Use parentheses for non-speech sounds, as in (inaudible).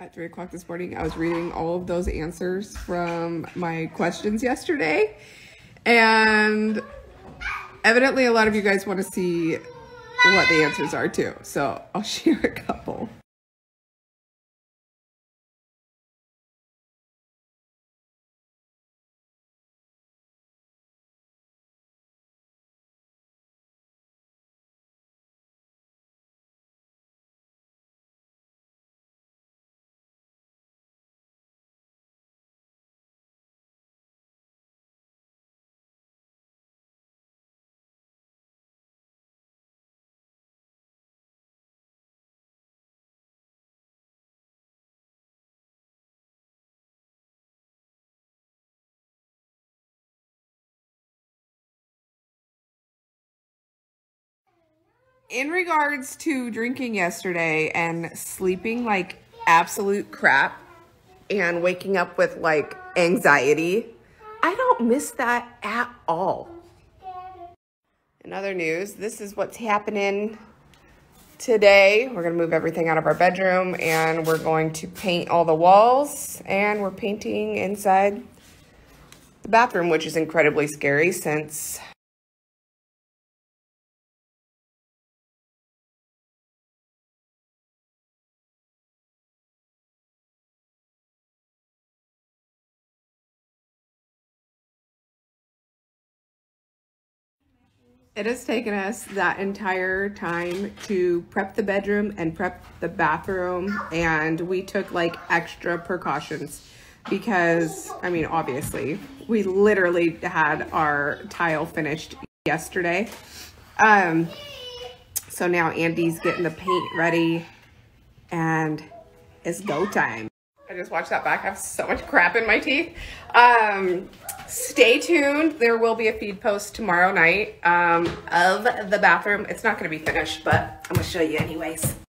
At three o'clock this morning, I was reading all of those answers from my questions yesterday. And evidently, a lot of you guys want to see what the answers are too. So I'll (laughs) share a couple. In regards to drinking yesterday and sleeping like absolute crap and waking up with like anxiety, I don't miss that at all. In other news, this is what's happening today. We're gonna move everything out of our bedroom and we're going to paint all the walls and we're painting inside the bathroom, which is incredibly scary since It has taken us that entire time to prep the bedroom and prep the bathroom and we took like extra precautions because I mean obviously we literally had our tile finished yesterday. Um so now Andy's getting the paint ready and it's go time. I just watched that back. I have so much crap in my teeth. Um, stay tuned. There will be a feed post tomorrow night um, of the bathroom. It's not going to be finished, but I'm going to show you anyways.